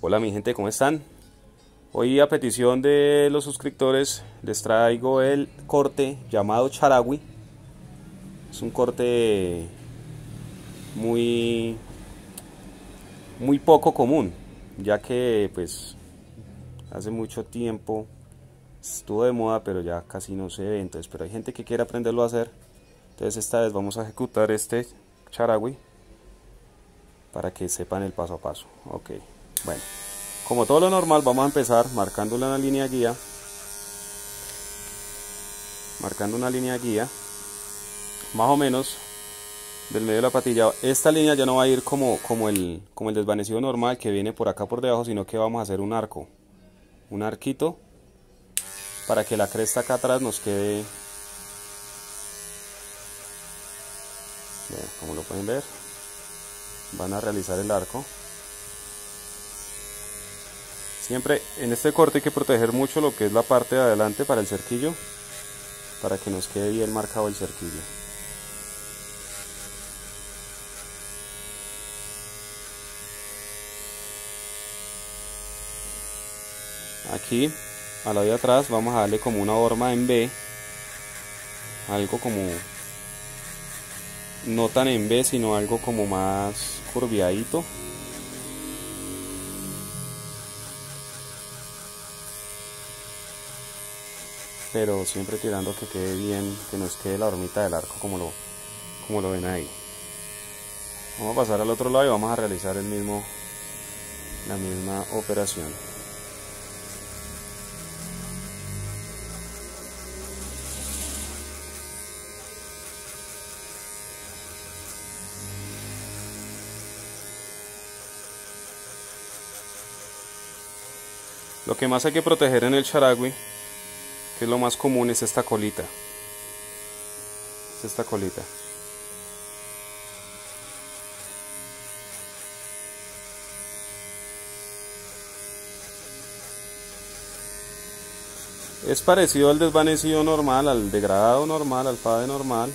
Hola mi gente, ¿cómo están? Hoy a petición de los suscriptores les traigo el corte llamado Charagui. Es un corte muy muy poco común, ya que pues hace mucho tiempo estuvo de moda, pero ya casi no se ve, entonces, pero hay gente que quiere aprenderlo a hacer. Entonces esta vez vamos a ejecutar este Charagui para que sepan el paso a paso. Ok, bueno, como todo lo normal, vamos a empezar marcándole una línea guía. Marcando una línea guía, más o menos del medio de la patilla. Esta línea ya no va a ir como, como, el, como el desvanecido normal que viene por acá por debajo, sino que vamos a hacer un arco. Un arquito para que la cresta acá atrás nos quede como lo pueden ver van a realizar el arco siempre en este corte hay que proteger mucho lo que es la parte de adelante para el cerquillo para que nos quede bien marcado el cerquillo aquí a la de atrás vamos a darle como una horma en B algo como no tan en B, sino algo como más curviadito. Pero siempre tirando que quede bien, que nos quede la hormita del arco como lo, como lo ven ahí. Vamos a pasar al otro lado y vamos a realizar el mismo, la misma operación. Lo que más hay que proteger en el charagui, que es lo más común, es esta colita. Es esta colita. Es parecido al desvanecido normal, al degradado normal, al fade normal,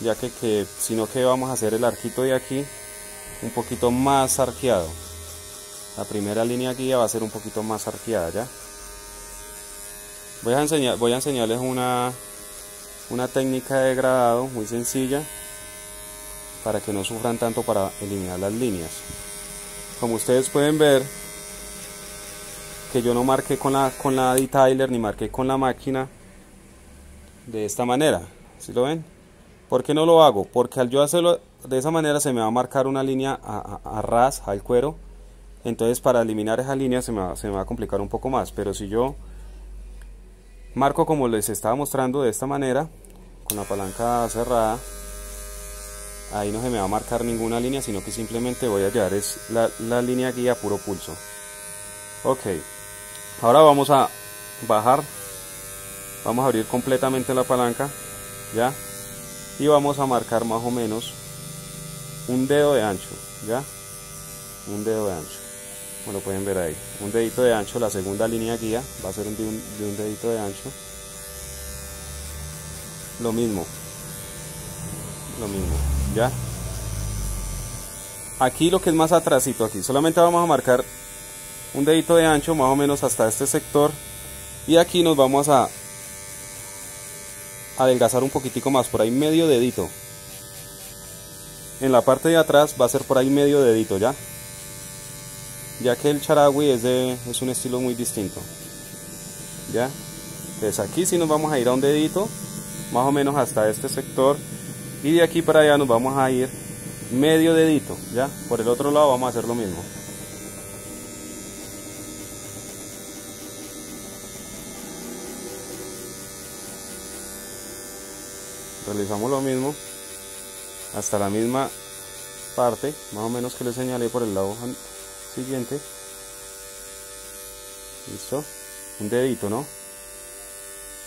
ya que, que sino que vamos a hacer el arquito de aquí un poquito más arqueado la primera línea guía va a ser un poquito más arqueada ya voy a a enseñarles una una técnica de degradado muy sencilla para que no sufran tanto para eliminar las líneas como ustedes pueden ver que yo no marqué con la con la detailer ni marqué con la máquina de esta manera si lo ven? ¿por qué no lo hago? porque al yo hacerlo de esa manera se me va a marcar una línea a, a ras al cuero entonces para eliminar esa línea se me, va, se me va a complicar un poco más pero si yo marco como les estaba mostrando de esta manera con la palanca cerrada ahí no se me va a marcar ninguna línea sino que simplemente voy a llevar es la, la línea guía puro pulso. Ok ahora vamos a bajar vamos a abrir completamente la palanca ya y vamos a marcar más o menos un dedo de ancho ya un dedo de ancho como lo pueden ver ahí. Un dedito de ancho la segunda línea guía va a ser de un, de un dedito de ancho. Lo mismo. Lo mismo. Ya aquí lo que es más atrásito aquí. Solamente vamos a marcar un dedito de ancho más o menos hasta este sector. Y aquí nos vamos a adelgazar un poquitico más por ahí medio dedito. En la parte de atrás va a ser por ahí medio dedito ya ya que el charagui es, de, es un estilo muy distinto. ¿Ya? Entonces aquí sí nos vamos a ir a un dedito, más o menos hasta este sector, y de aquí para allá nos vamos a ir medio dedito, ¿ya? Por el otro lado vamos a hacer lo mismo. Realizamos lo mismo hasta la misma parte, más o menos que le señalé por el lado siguiente. Listo. Un dedito no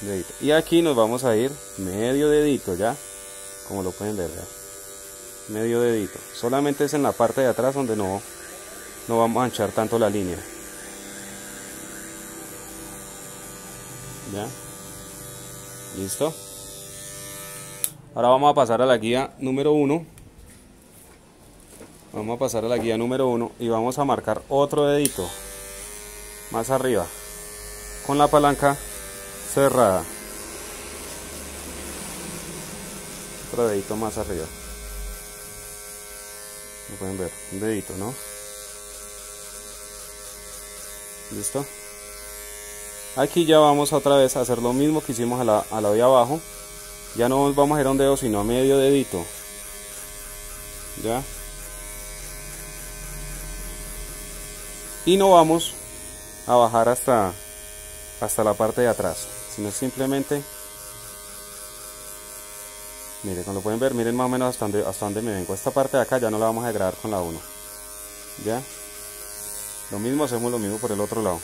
dedito. y aquí nos vamos a ir medio dedito ya como lo pueden ver ya. medio dedito. Solamente es en la parte de atrás donde no no vamos a manchar tanto la línea. Ya listo. Ahora vamos a pasar a la guía número 1 Vamos a pasar a la guía número 1 y vamos a marcar otro dedito más arriba con la palanca cerrada. Otro dedito más arriba. Lo pueden ver, un dedito, ¿no? ¿Listo? Aquí ya vamos otra vez a hacer lo mismo que hicimos a la, a la de abajo. Ya no vamos a ir a un dedo, sino a medio dedito. ¿Ya? Y no vamos a bajar hasta, hasta la parte de atrás, sino simplemente... Miren, como lo pueden ver, miren más o menos hasta donde, hasta donde me vengo. Esta parte de acá ya no la vamos a grabar con la 1. ¿Ya? Lo mismo, hacemos lo mismo por el otro lado.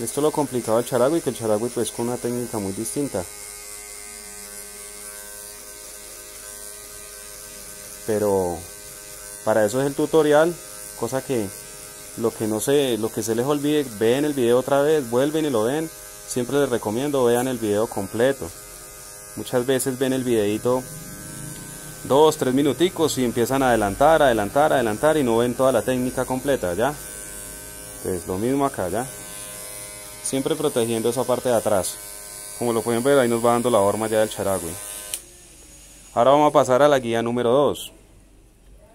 Esto es lo complicado del charagüi, que el charagüi pues con una técnica muy distinta. Pero para eso es el tutorial, cosa que lo que no sé, lo que se les olvide, ven el video otra vez, vuelven y lo ven. Siempre les recomiendo vean el video completo. Muchas veces ven el videito dos, tres minuticos y empiezan a adelantar, adelantar, adelantar y no ven toda la técnica completa, ¿ya? Entonces lo mismo acá, ¿ya? Siempre protegiendo esa parte de atrás. Como lo pueden ver, ahí nos va dando la horma ya del charagüi. Ahora vamos a pasar a la guía número 2.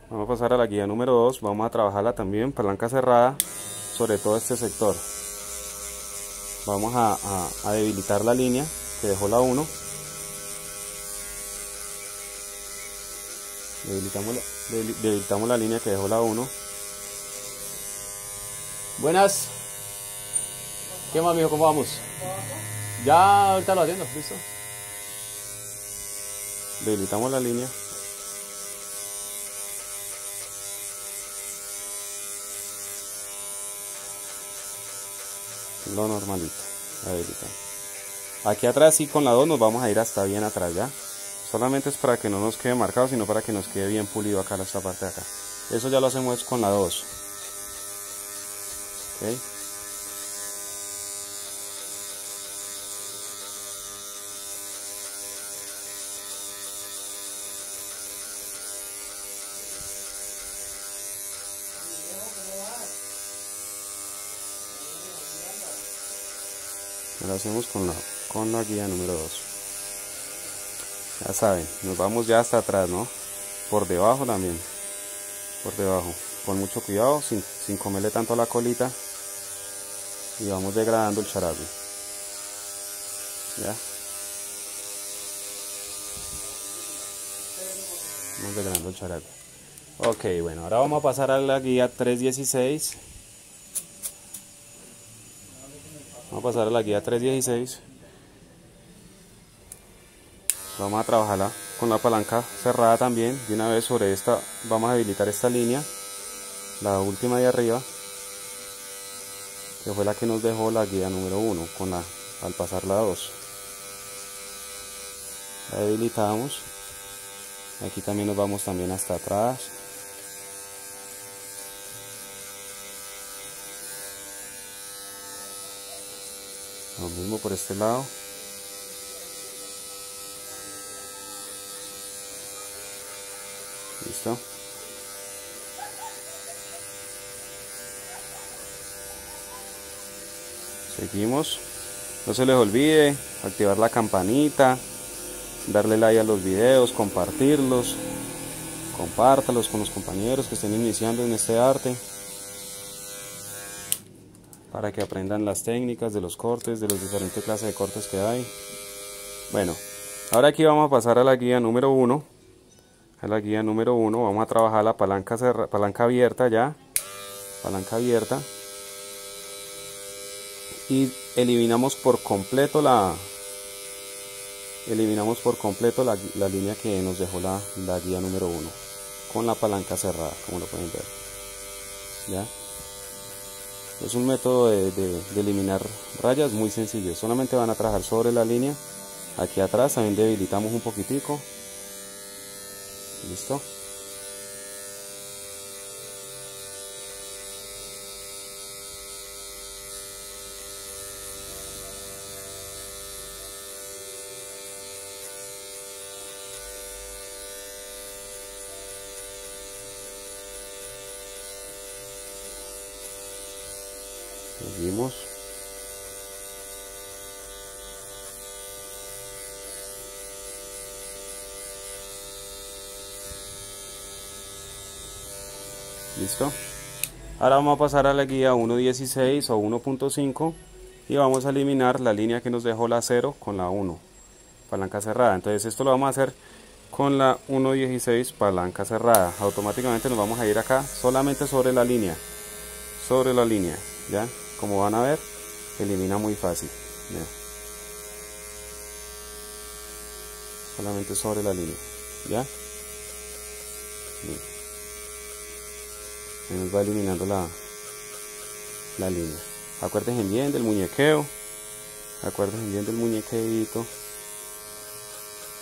Vamos a pasar a la guía número 2. Vamos a trabajarla también, palanca cerrada, sobre todo este sector. Vamos a, debilitar la línea que dejó la 1 debilitamos la, línea que dejó la 1 buenas ¿qué más mijo? ¿cómo vamos? ya ahorita lo atiendo, listo debilitamos la línea lo normalito. Aquí atrás sí con la 2 nos vamos a ir hasta bien atrás ya solamente es para que no nos quede marcado sino para que nos quede bien pulido acá esta parte de acá. Eso ya lo hacemos con la 2 ¿Okay? Lo hacemos con la, con la guía número 2 ya saben, nos vamos ya hasta atrás, ¿no? Por debajo también, por debajo, con mucho cuidado, sin, sin comerle tanto la colita y vamos degradando el charabia. ¿Ya? Vamos degradando el charabia. Ok, bueno, ahora vamos a pasar a la guía 316. Vamos a pasar a la guía 316 vamos a trabajarla con la palanca cerrada también. De una vez sobre esta vamos a habilitar esta línea la última de arriba que fue la que nos dejó la guía número 1 con la al pasar la 2 la debilitamos aquí también nos vamos también hasta atrás lo mismo por este lado. Listo. Seguimos. No se les olvide activar la campanita darle like a los videos compartirlos compártalos con los compañeros que estén iniciando en este arte para que aprendan las técnicas de los cortes de las diferentes clases de cortes que hay. Bueno ahora aquí vamos a pasar a la guía número 1 a la guía número 1 vamos a trabajar la palanca, palanca abierta ya. Palanca abierta. Y eliminamos por completo la eliminamos por completo la, línea que nos dejó la, guía número 1 con la palanca cerrada como lo pueden ver. Ya es un método de, eliminar rayas muy sencillo solamente van a trabajar sobre la línea aquí atrás también debilitamos un poquitico ¿Listo? Seguimos listo ahora vamos a pasar a la guía 1.16 o 1.5 y vamos a eliminar la línea que nos dejó la 0 con la 1 palanca cerrada. Entonces esto lo vamos a hacer con la 1.16 palanca cerrada. Automáticamente nos vamos a ir acá solamente sobre la línea sobre la línea ya como van a ver elimina muy fácil. Solamente sobre la línea. Ya nos va eliminando la, la línea. Acuérdense bien del muñequeo. Acuérdense bien del muñequeito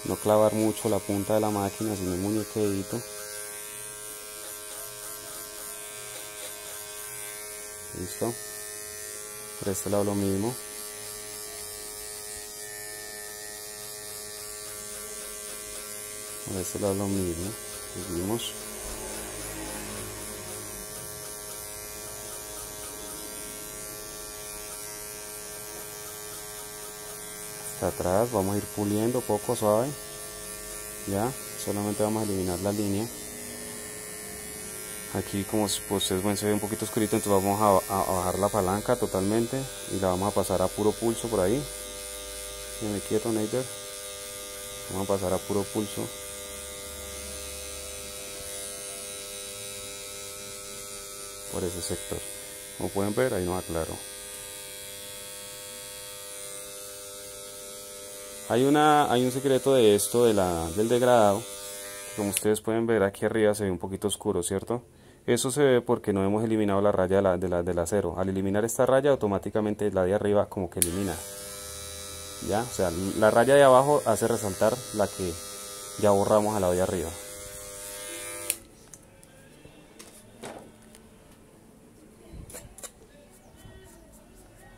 no clavar mucho la punta de la máquina sino el muñequeito listo por este lado lo mismo. Por este lado lo mismo. Seguimos. Atrás vamos a ir puliendo poco suave. Ya solamente vamos a eliminar la línea aquí como ustedes ven se ve un poquito oscurito entonces vamos a, bajar la palanca totalmente y la vamos a pasar a puro pulso por ahí me quieto Nader vamos a pasar a puro pulso por ese sector como pueden ver ahí no aclaro Hay, una, hay un secreto de esto, de la, del degradado. Como ustedes pueden ver aquí arriba se ve un poquito oscuro, ¿cierto? Eso se ve porque no hemos eliminado la raya de la, de la, del acero. Al eliminar esta raya automáticamente la de arriba como que elimina. ¿Ya? O sea, la raya de abajo hace resaltar la que ya borramos a la de arriba.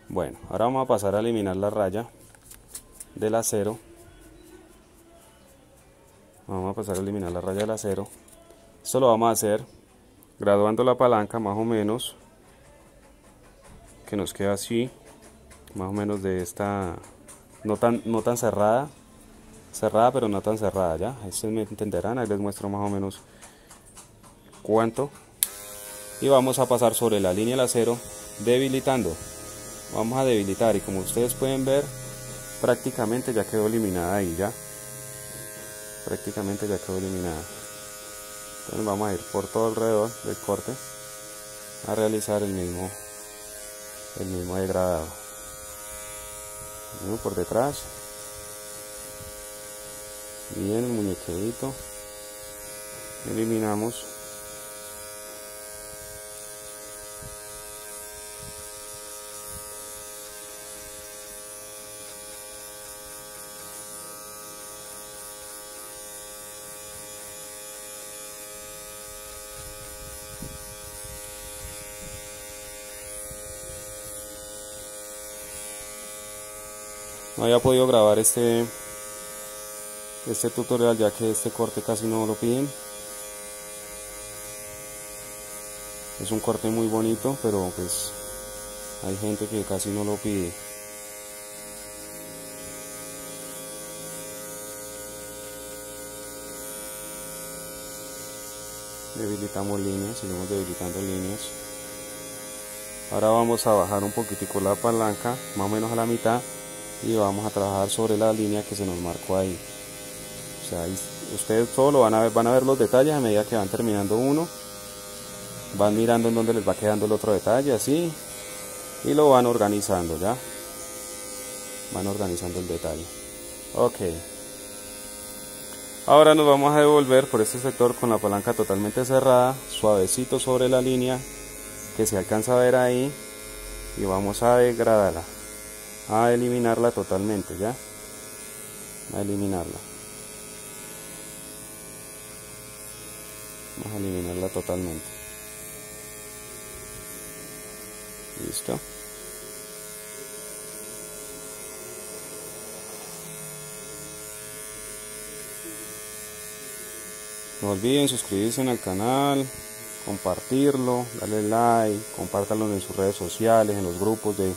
Bueno, ahora vamos a pasar a eliminar la raya del acero vamos a pasar a eliminar la raya del acero esto lo vamos a hacer graduando la palanca más o menos que nos queda así más o menos de esta no tan no tan cerrada cerrada pero no tan cerrada ya. Ustedes me entenderán ahí les muestro más o menos cuánto. Y vamos a pasar sobre la línea del acero debilitando. Vamos a debilitar y como ustedes pueden ver prácticamente ya quedó eliminada ahí ya. Prácticamente ya quedó eliminada entonces vamos a ir por todo alrededor del corte a realizar el mismo el mismo degradado. Por detrás. Bien el muñequito. Eliminamos no había podido grabar este este tutorial ya que este corte casi no lo piden. Es un corte muy bonito pero pues hay gente que casi no lo pide. Debilitamos líneas seguimos debilitando líneas. Ahora vamos a bajar un poquitico la palanca más o menos a la mitad y vamos a trabajar sobre la línea que se nos marcó ahí. O sea ustedes solo van a ver van a ver los detalles a medida que van terminando uno. Van mirando en dónde les va quedando el otro detalle así y lo van organizando ya van organizando el detalle. Ok. Ahora nos vamos a devolver por este sector con la palanca totalmente cerrada suavecito sobre la línea que se alcanza a ver ahí y vamos a degradarla a eliminarla totalmente ya a eliminarla. Vamos a eliminarla totalmente. Listo. No olviden suscribirse al canal compartirlo, darle like, compártanlo en sus redes sociales, en los grupos de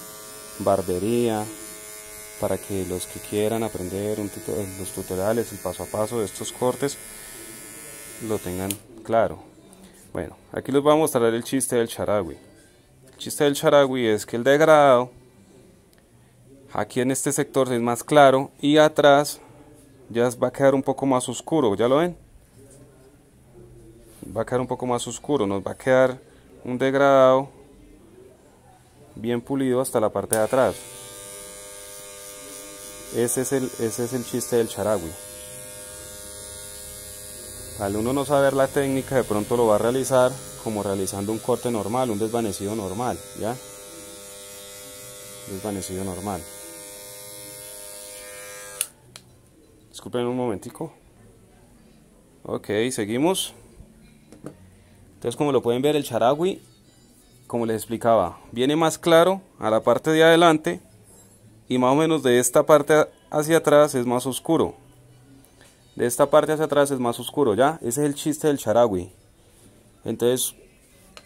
barbería, para que los que quieran aprender los tutoriales, el paso a paso de estos cortes, lo tengan claro. Bueno, aquí les voy a mostrar el chiste del charagui. El chiste del charagui es que el degradado, aquí en este sector es más claro y atrás ya va a quedar un poco más oscuro, ¿ya lo ven? Va a quedar un poco más oscuro, nos va a quedar un degradado bien pulido hasta la parte de atrás. Ese es el, ese es el chiste del charagui. Al uno no saber la técnica, de pronto lo va a realizar como realizando un corte normal, un desvanecido normal, ¿ya? Desvanecido normal. Disculpen un momentico. Ok, seguimos. Entonces como lo pueden ver el charagui, como les explicaba, viene más claro a la parte de adelante y más o menos de esta parte hacia atrás es más oscuro. De esta parte hacia atrás es más oscuro, ¿ya? Ese es el chiste del charagui. Entonces,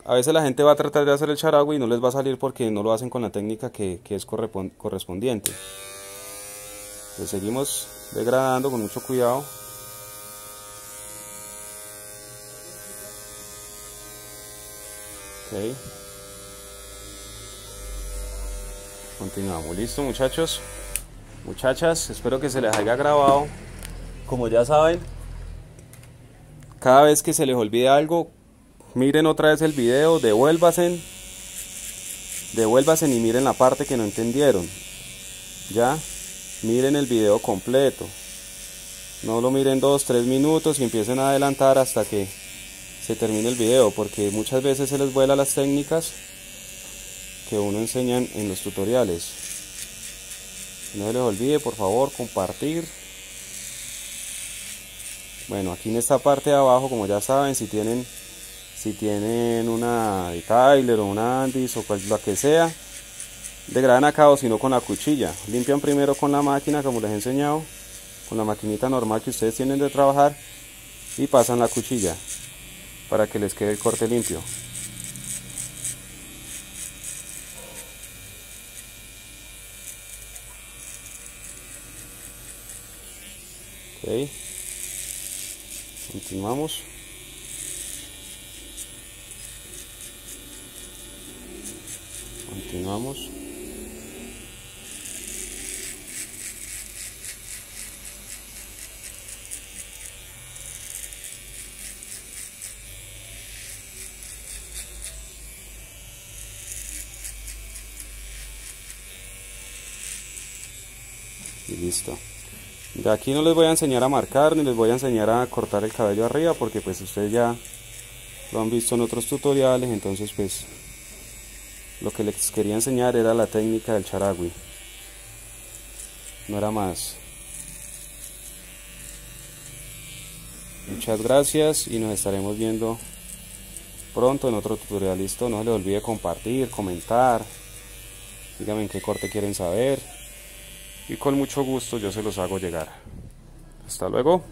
a veces la gente va a tratar de hacer el charagui y no les va a salir porque no lo hacen con la técnica que, es correspondiente. Le seguimos degradando con mucho cuidado. Ok. Continuamos, listo muchachos, muchachas, espero que se les haya grabado. Como ya saben, cada vez que se les olvide algo, miren otra vez el video, devuélvasen, devuélvasen y miren la parte que no entendieron. Ya, miren el video completo. No lo miren dos, tres minutos y empiecen a adelantar hasta que se termine el video, porque muchas veces se les vuela las técnicas que uno enseña en los tutoriales. No se les olvide por favor compartir. Bueno, aquí en esta parte de abajo, como ya saben, si tienen si tienen una de Tyler o una Andis o cual, que sea, de gran acá o sino con la cuchilla. Limpian primero con la máquina, como les he enseñado, con la maquinita normal que ustedes tienen de trabajar y pasan la cuchilla para que les quede el corte limpio. Continuamos. Continuamos. Y listo. Aquí no les voy a enseñar a marcar ni les voy a enseñar a cortar el cabello arriba porque pues ustedes ya lo han visto en otros tutoriales, entonces pues lo que les quería enseñar era la técnica del charagui. No era más. Muchas gracias y nos estaremos viendo pronto en otro tutorial. Listo, no se les olvide compartir, comentar. Díganme en qué corte quieren saber y con mucho gusto yo se los hago llegar. Hasta luego.